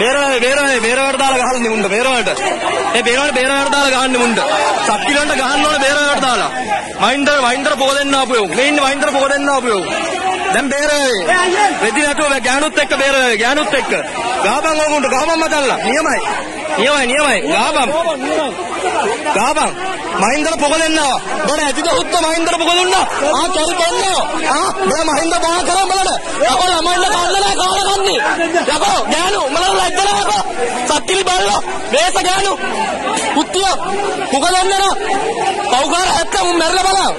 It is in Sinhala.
බේරවල බේරවල බේරවට දාලා ගහන්නේ මුණ්ඩ බේරවලට. ඒ බේරවල බේරවට දාලා ගහන්නේ මුණ්ඩ සක්කිලන්ට ගහන්න ඕනේ බේරවට දාලා. මහින්දර මහින්දර පොක දෙන්න ආපු යෝ මේ ඉන්නේ මහින්දර පොක දෙන්න ආපු යෝ දැන් බේරවේ රෙදි නැතුව ගෑනුත් එක්ක බේරවේ ගෑනුත් එක්ක. ගහපන් ඕගොන්ට ගහපන් මතල්ලා. නියමයි. නියමයි නියමයි. ගහපන් ගහපන් මහින්දර පොක දෙන්නවා බඩ ඇතිද උත්ත මහින්දර පොක දුන්නා. ආ කැරි දෙන්නවා ආ බෑ මහින්ද බා කරා බලන්න. යකෝ ළමයින්ට කන්නලා කාලා කන්නේ යකෝ ගෑනු උඹලා ලැජ්ජලා යකෝ සත්තිලි බල්ලෝ මේස ගෑනු. පුත්තිය පොක දෙන්නනා පව්කාර හැත්ත උන් මැරලා බලන්න.